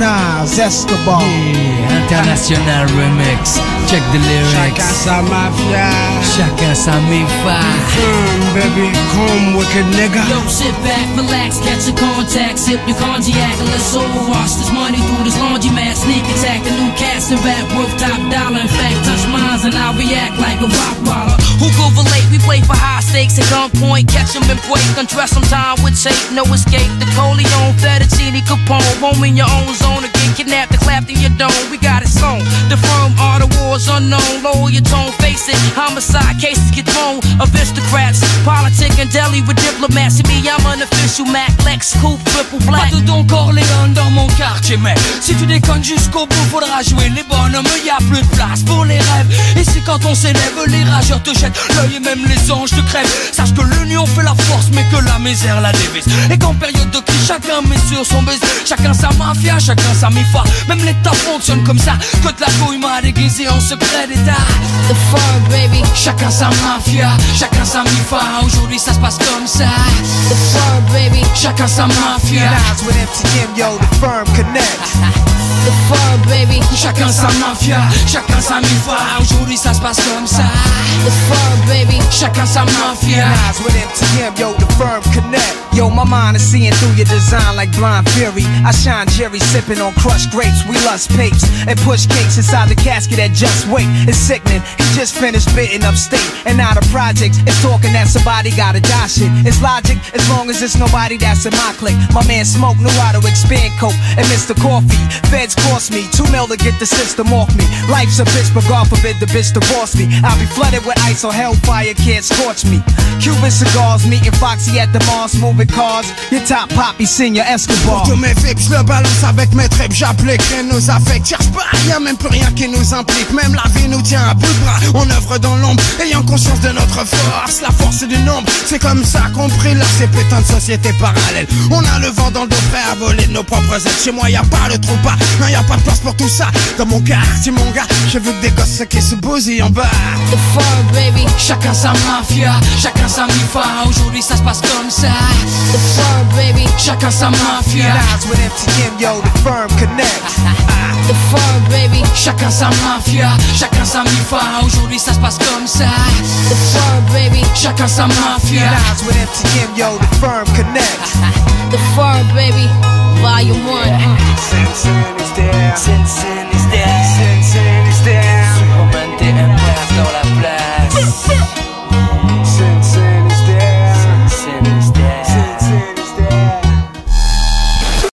Nas, Escobar. Yeah, international remix. Check the lyrics. Chacun sa mafia. Chacun sa mifa. Come, baby, come, wicked nigga. Yo, sit back, relax, catch a contact, sip your cognac, and let's overwash this money through this laundry mat. Sneak attack, a new cast and rap worth top dollar. In fact, touch mines and I'll react like a rock baller. Who go for late? We play for high stakes at gunpoint. Catch 'em and break. Undress some time with tape. No escape. The Corleone, Fettuccine, Home in your own zone. To get kidnapped and clapped in your dome. We got it sewn. The firm are the wars unknown. Lower your tone, face it. Homicide cases get thrown. Aristocrats. Politic and deli with diplomats. See me, I'm an official Mac. Lex, coupe, triple black. Pas de Don Corleone dans mon si tu déconnes jusqu'au bout Faudra jouer les bonhommes Y a plus de place pour les rêves. Et c'est quand on s'élève Les rageurs te jettent l'œil et même les anges te crèvent. Sache que l'union fait la force Mais que la misère la dévise Et qu'en période de crise Chacun met sur son baiser Chacun sa mafia, chacun sa mifa. Même l'État fonctionne comme ça. Que de la couille m'a déguisé en secret d'État. The firm, baby. Chacun sa mafia, chacun sa mifa. Aujourd'hui ça se passe comme ça. The firm, baby. Chacun sa mafia. With MTM, yo, the firm connect. The firm, baby. Chacun sa mafia, chacun sa mifa Aujourd'hui ça se passe comme ça The firm, baby. Chacun sa mafia with the firm connect. Yo, mind is seeing through your design like blind fury. I shine Jerry sipping on crushed grapes. We lust papes and push cakes inside the casket that just wait. It's sickening. He just finished spitting upstate. And now the projects. is talking that somebody gotta die shit. It's logic as long as it's nobody that's in my clique. My man Smoke knew how to expand coke and Mr. Coffee. Feds cost me two mil to get the system off me. Life's a bitch, but God forbid the bitch divorce me. I'll be flooded with ice or hellfire can't scorch me. Cuban cigars, meeting Foxy at the Mars, moving cars. Your top poppy, senior Escobar. Tous mes je le balance avec mes tripes, j'applique rien nous affecte. Cherche pas rien, même plus rien qui nous implique. Même la vie nous tient à bout de bras. On œuvre dans l'ombre, ayant conscience de notre force. La force du nombre, c'est comme ça qu'on brille ces putains de sociétés parallèles. On a le vent dans le dos, prêt à voler de nos propres ailes. Chez moi, y a pas le trou pas, non, y a pas de place pour tout ça. Dans mon quartier, mon gars, je veux que des gosses qui se bousillent en bas. The baby. Chacun sa mafia, chacun sa mifa Aujourd'hui ça se passe comme ça The Chacun sa mafia Nas with NTM, yo, the firm connect. The firm, baby. Chacun sa mafia, chacun sa mifa Aujourd'hui ça se passe comme ça The firm, baby. Chacun sa mafia Nas with NTM, yo, the firm connect. The firm, baby. Volume one. Simpson is there. Simpson